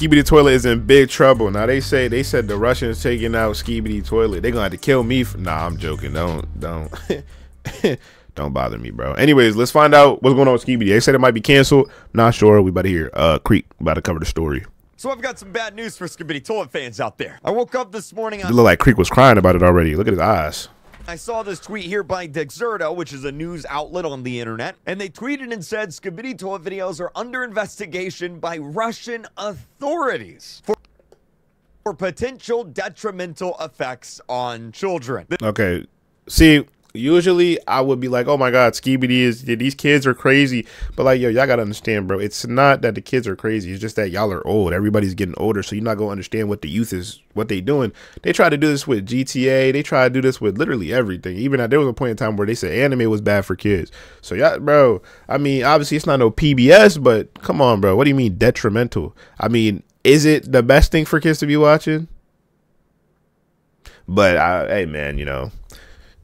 Skibidi Toilet is in big trouble. Now they say they said the Russians taking out Skibidi Toilet. They gonna have to kill me. For, nah, I'm joking. Don't don't don't bother me, bro. Anyways, let's find out what's going on with Skibidi. They said it might be canceled. Not sure. We about to hear. Uh, Creek about to cover the story. So I've got some bad news for Skibidi Toilet fans out there. I woke up this morning. It looked like Creek was crying about it already. Look at his eyes. I saw this tweet here by Dexerto, which is a news outlet on the internet, and they tweeted and said Skibidi toilet videos are under investigation by Russian authorities for, for potential detrimental effects on children. Okay, see, usually I would be like, oh my god, Skibidi is these kids are crazy. But like, yo, y'all gotta understand, bro. It's not that the kids are crazy. It's just that y'all are old. Everybody's getting older, so you're not gonna understand what the youth is, what they doing. They try to do this with GTA. They try to do this with literally everything. Even at, there was a point in time where they said anime was bad for kids. So yeah, bro. I mean, obviously it's not no PBS, but come on, bro. What do you mean detrimental? I mean, is it the best thing for kids to be watching? But I, hey, man, you know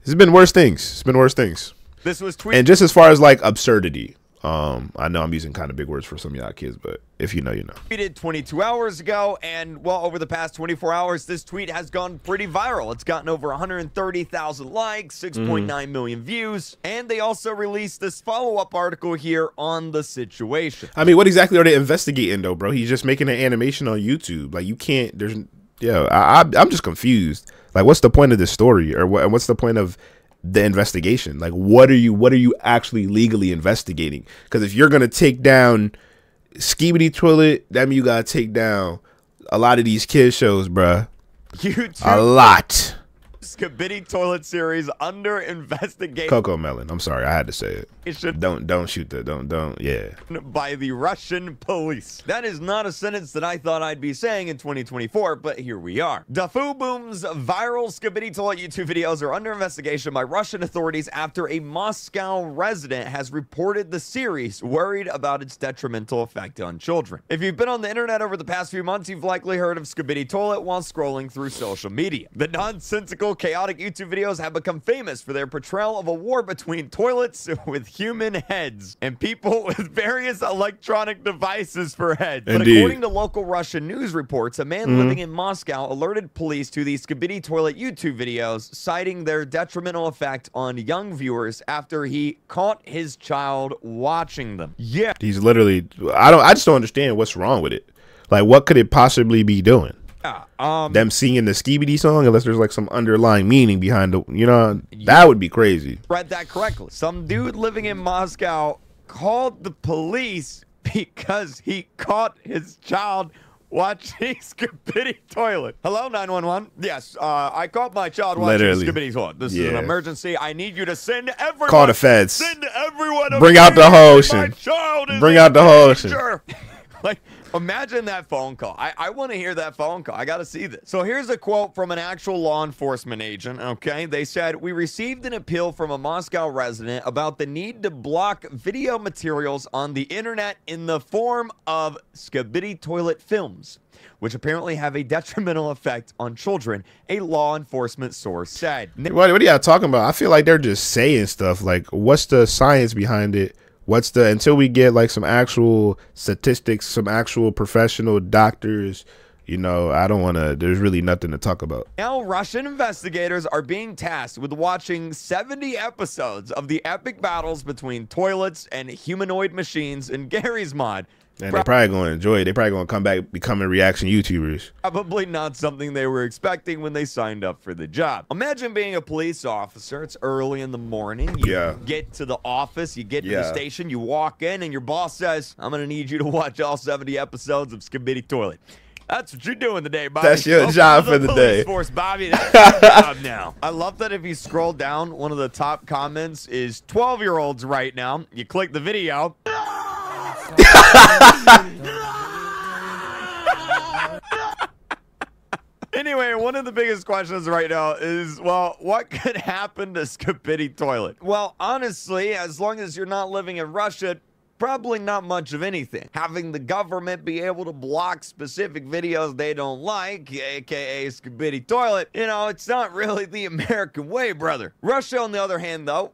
it's been worse things. It's been worse things. This was tweet. And just as far as like absurdity, um, I know I'm using kind of big words for some of y'all kids, but if you know, you know. Tweeted 22 hours ago, and well, over the past 24 hours, this tweet has gone pretty viral. It's gotten over 130,000 likes, 6.9 mm. million views, and they also released this follow-up article here on the situation. I mean, what exactly are they investigating though, bro? He's just making an animation on YouTube. Like you can't. There's, yeah, I, I I'm just confused. Like, what's the point of this story, or what, what's the point of the investigation? Like, what are you what are you actually legally investigating? Because if you're gonna take down Skibidi Toilet, that means you gotta take down a lot of these kids shows, bruh. YouTube. A lot. Skibidi toilet series under investigation. Cocomelon. I'm sorry, I had to say it. It should don't don't shoot the don't don't yeah. By the Russian police. That is not a sentence that I thought I'd be saying in 2024, but here we are. DaFuq!?Boom's viral Skibidi toilet YouTube videos are under investigation by Russian authorities after a Moscow resident has reported the series, worried about its detrimental effect on children. If you've been on the internet over the past few months, you've likely heard of Skibidi toilet while scrolling through social media. The nonsensical chaotic YouTube videos have become famous for their portrayal of a war between toilets with human heads and people with various electronic devices for heads. Indeed. But according to local Russian news reports, a man mm-hmm. living in Moscow alerted police to the Skibidi toilet YouTube videos, citing their detrimental effect on young viewers after he caught his child watching them. Yeah. He's literally I don't I just don't understand what's wrong with it. Like what could it possibly be doing? Yeah, um, them singing the Skibidi song, unless there's like some underlying meaning behind it, you know, that would be crazy. Read that correctly. Some dude living in Moscow called the police because he caught his child watching Skibidi toilet. Hello, 911. Yes, uh, I caught my child watching Literally. Skibidi toilet. This yeah. is an emergency. I need you to send everyone. Call the feds. Send everyone. Bring out the ocean. Bring out the ocean. like Imagine that phone call. I, I want to hear that phone call. I got to see this. So here's a quote from an actual law enforcement agent. Okay. They said, We received an appeal from a Moscow resident about the need to block video materials on the internet in the form of Skibidi toilet films which apparently have a detrimental effect on children, a law enforcement source said. What, what are y'all talking about? I feel like they're just saying stuff. Like, what's the science behind it? What's the until we get like some actual statistics, some actual professional doctors, you know, I don't want to. There's really nothing to talk about. Now, Russian investigators are being tasked with watching 70 episodes of the epic battles between toilets and humanoid machines in Garry's Mod and they're probably going to enjoy it. They're probably going to come back becoming reaction YouTubers. Probably not something they were expecting when they signed up for the job. Imagine being a police officer. It's early in the morning. You yeah. get to the office, you get to the station, you walk in, and your boss says, I'm going to need you to watch all 70 episodes of Skibidi Toilet. That's what you're doing today, Bobby. That's your job for the, day. Force, Bobby. That's your job now. I love that if you scroll down, one of the top comments is 12 year olds right now. You click the video. anyway, one of the biggest questions right now is, well, what could happen to Skibidi Toilet? Well, honestly, as long as you're not living in Russia, probably not much of anything. Having the government be able to block specific videos they don't like, aka Skibidi Toilet, you know, it's not really the American way, brother. Russia, on the other hand, though,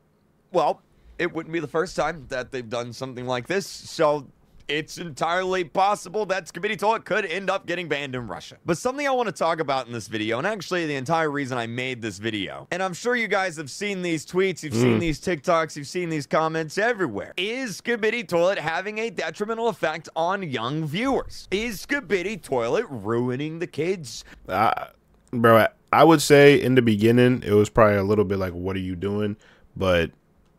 well, it wouldn't be the first time that they've done something like this. So it's entirely possible that Skibidi Toilet could end up getting banned in Russia. But something I want to talk about in this video, and actually the entire reason I made this video, and I'm sure you guys have seen these tweets, you've seen mm. these TikToks, you've seen these comments everywhere. Is Skibidi Toilet having a detrimental effect on young viewers? Is Skibidi Toilet ruining the kids? I, bro, I would say in the beginning it was probably a little bit like, "What are you doing?" But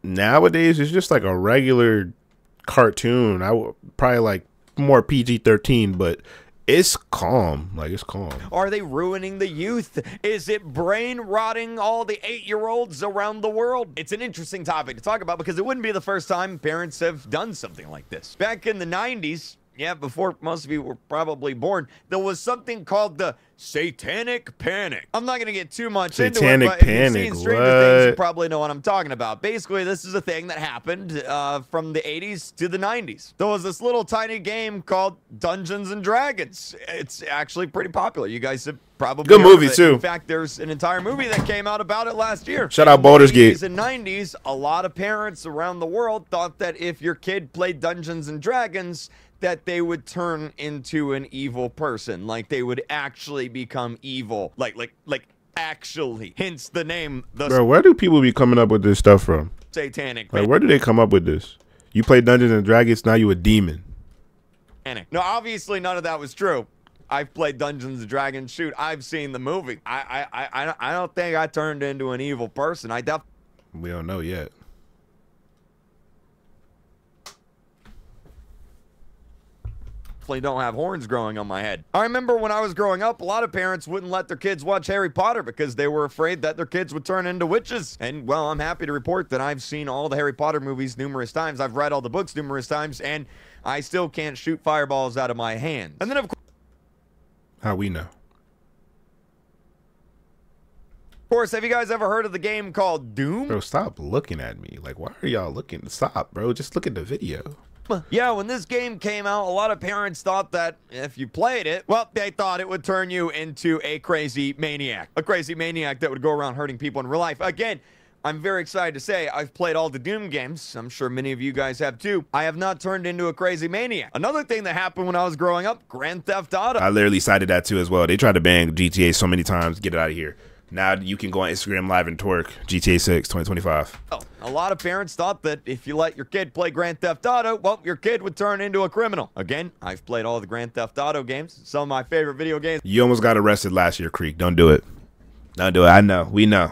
nowadays it's just like a regular cartoon. I would probably like more PG thirteen, but it's calm. Like it's calm. Are they ruining the youth? Is it brain rotting all the eight year olds around the world? It's an interesting topic to talk about because it wouldn't be the first time parents have done something like this. Back in the 90s, yeah, before most of you were probably born, there was something called the Satanic Panic. I'm not going to get too much Satanic into it, but if you've Panic, seen Stranger Things, you what? probably know what I'm talking about. Basically, this is a thing that happened uh, from the 80s to the 90s. There was this little tiny game called Dungeons and Dragons. It's actually pretty popular. You guys have probably Good movie, too. In fact, there's an entire movie that came out about it last year. Shout out In Baldur's Gate. 80s and 90s, a lot of parents around the world thought that if your kid played Dungeons and Dragons, that they would turn into an evil person, like they would actually become evil, like like like actually. Hence the name, the Bro, where do people be coming up with this stuff from? Satanic Like, where do they come up with this? You play Dungeons and Dragons, now you a demon. No, obviously none of that was true. I've played Dungeons and Dragons. Shoot, I've seen the movie. I I I I don't- I don't think I turned into an evil person. I definitely. We don't know yet. Definitely don't have horns growing on my head. I remember when I was growing up, a lot of parents wouldn't let their kids watch Harry Potter because they were afraid that their kids would turn into witches. And well, I'm happy to report that I've seen all the Harry Potter movies numerous times. I've read all the books numerous times, and I still can't shoot fireballs out of my hands. And then, of course, How we know? Of course, have you guys ever heard of the game called Doom? Bro, stop looking at me. Like, why are y'all looking? Stop, bro. Just look at the video. Yeah, when this game came out, a lot of parents thought that if you played it, well, they thought it would turn you into a crazy maniac. A crazy maniac that would go around hurting people in real life. Again, I'm very excited to say I've played all the Doom games. I'm sure many of you guys have too. I have not turned into a crazy maniac. Another thing that happened when I was growing up, Grand Theft Auto. I literally cited that too as well. They tried to ban GTA so many times. Get it out of here. Now you can go on Instagram Live and twerk. GTA 6 2025. Oh, a lot of parents thought that if you let your kid play Grand Theft Auto, well, your kid would turn into a criminal. Again, I've played all the Grand Theft Auto games, some of my favorite video games You almost got arrested last year, Creek. Don't do it. Don't do it. I know. We know.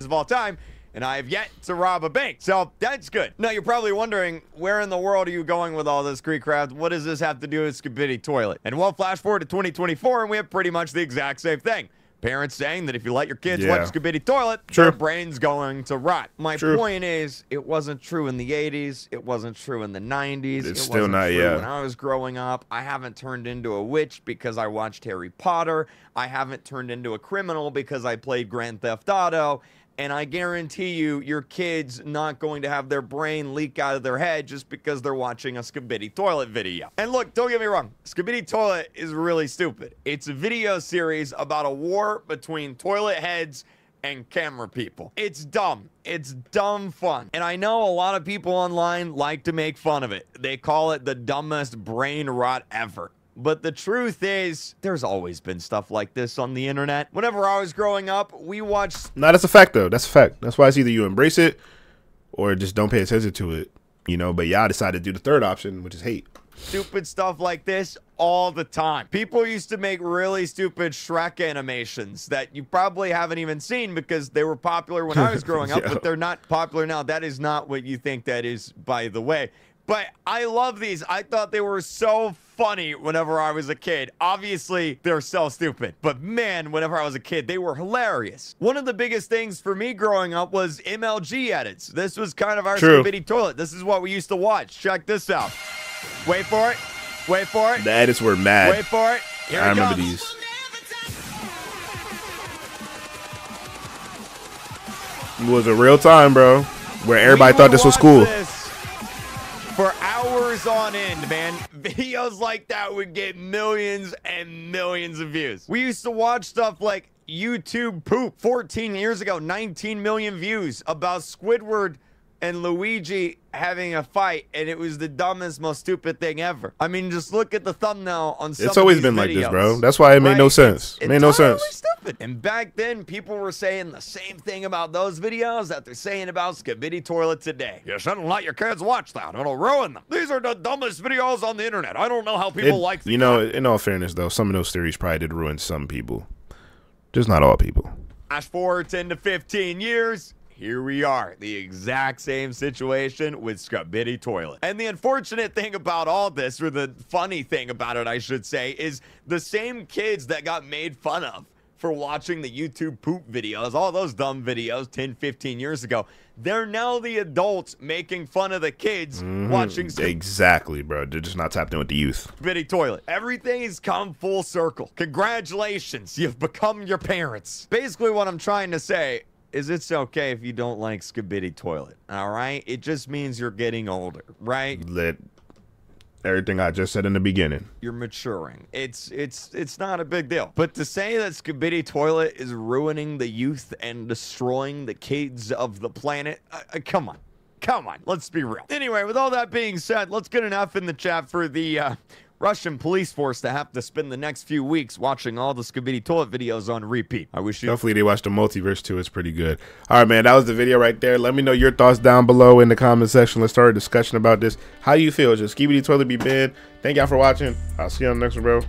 of all time, and I have yet to rob a bank. So that's good. Now you're probably wondering, where in the world are you going with all this CreekCraft? What does this have to do with Skibidi Toilet? And we'll flash forward to 2024, and we have pretty much the exact same thing. Parents saying that if you let your kids Yeah. watch Skibidi Toilet, True. their brain's going to rot. My True. point is, it wasn't true in the 80s. It wasn't true in the 90s. It's it still wasn't not, true yeah. When I was growing up, I haven't turned into a witch because I watched Harry Potter. I haven't turned into a criminal because I played Grand Theft Auto. And I guarantee you, your kid's not going to have their brain leak out of their head just because they're watching a Skibidi Toilet video. And look, don't get me wrong, Skibidi Toilet is really stupid. It's a video series about a war between toilet heads and camera people. It's dumb. It's dumb fun. And I know a lot of people online like to make fun of it. They call it the dumbest brain rot ever. But the truth is, there's always been stuff like this on the internet. Whenever I was growing up, we watched No, that's a fact though. That's a fact. That's why it's either you embrace it or just don't pay attention to it. You know, but y'all decided to do the third option, which is hate. stupid stuff like this all the time. People used to make really stupid Shrek animations that you probably haven't even seen because they were popular when I was growing up, but they're not popular now. That is not what you think that is, by the way. But I love these. I thought they were so funny whenever I was a kid. Obviously, they're so stupid. But man, whenever I was a kid, they were hilarious. One of the biggest things for me growing up was MLG edits. This was kind of our True. Skibidi toilet. This is what we used to watch. Check this out. Wait for it. Wait for it. The edits were mad. Wait for it. Here I it remember comes. these. It was a real time, bro, where everybody We thought this was cool. this For on end, man. Videos like that would get millions and millions of views. We used to watch stuff like YouTube poop 14 years ago, 19 million views about Squidward and Luigi having a fight, and it was the dumbest, most stupid thing ever. I mean, just look at the thumbnail on. Some It's always of these been like this, bro. That's why it made no sense. It's Made no sense. Stupid. And back then, people were saying the same thing about those videos that they're saying about Skibidi Toilet today. You shouldn't let your kids watch that; it'll ruin them. These are the dumbest videos on the internet. I don't know how people It- like. you know, in all fairness, though, some of those theories probably did ruin some people, just not all people. Flash forward 10 to 15 years. Here we are, the exact same situation with Skibidi Toilet. And the unfortunate thing about all this, or the funny thing about it, I should say, is the same kids that got made fun of for watching the YouTube poop videos, all those dumb videos 10, 15 years ago, they're now the adults making fun of the kids mm-hmm. watching Skibidi Exactly, bro. They're just not tapped in with the youth. Bitty toilet. Everything has come full circle. Congratulations, you've become your parents. Basically, what I'm trying to say is it's okay if you don't like Skibidi toilet. All right, it just means you're getting older, right? Let everything I just said in the beginning. You're maturing. It's it's it's not a big deal. But to say that Skibidi toilet is ruining the youth and destroying the kids of the planet, uh, uh, come on. Come on, let's be real. Anyway, with all that being said, let's get an F in the chat for the uh, Russian police force to have to spend the next few weeks watching all the Skibidi toilet videos on repeat. I wish you Hopefully they watched the multiverse too. It's pretty good. All right, man. That was the video right there. Let me know your thoughts down below in the comment section. Let's start a discussion about this. How you feel? Should Skibidi Toilet be banned? Thank y'all for watching. I'll see you on the next one, bro.